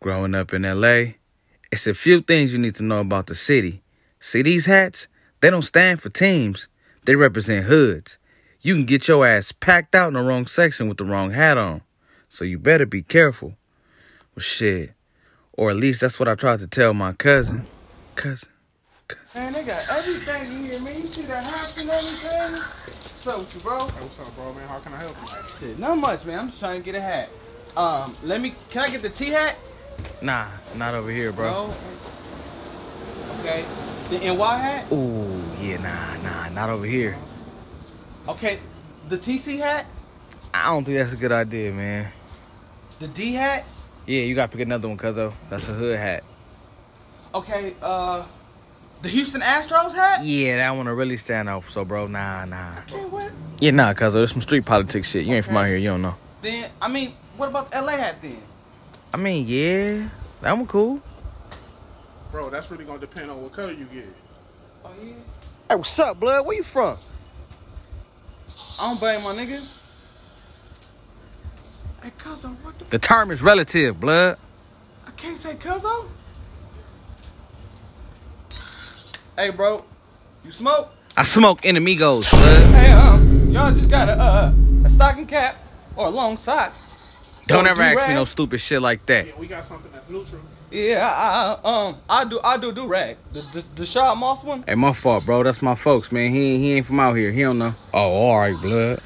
Growing up in LA, it's a few things you need to know about the city. See these hats? They don't stand for teams. They represent hoods. You can get your ass packed out in the wrong section with the wrong hat on. So you better be careful. Well, shit. Or at least that's what I tried to tell my cousin. Cousin. Man, they got everything in here, man. You see the hats and everything? What's up with you, bro? Hey, what's up, bro, man? How can I help you? Shit, not much, man. I'm just trying to get a hat. Um, let me. Can I get the T hat? Nah, not over here, bro. No. Okay. The NY hat? Ooh, yeah, nah, nah, not over here. Okay. The TC hat? I don't think that's a good idea, man. The D hat? Yeah, you gotta pick another one, cuzzo. That's a hood hat. Okay. Uh, the Houston Astros hat? Yeah, that one will really stand out. So, bro, nah, nah. Okay, what? Yeah, nah, cuzzo. There's some street politics shit. You ain't from out here. You don't know. Then I mean, what about the LA hat then? I mean, yeah, that one cool. Bro, that's really gonna depend on what color you get. Oh yeah. Hey, what's up, blood? Where you from? I don't blame my nigga. Hey, cousin, what the? The term is relative, blood. I can't say cousin. Hey, bro, you smoke? I smoke enemigos, blood. Hey, um, y'all just got a uh, a stocking cap or a long sock. Don't Or ever ask me no stupid shit like that. Yeah, we got something that's neutral. Yeah, I, I um, I do, I do do rag. The the, the Shaw Moss one. Hey, my fault, bro. That's my folks, man. He he ain't from out here. He don't know. Oh, all right, blood.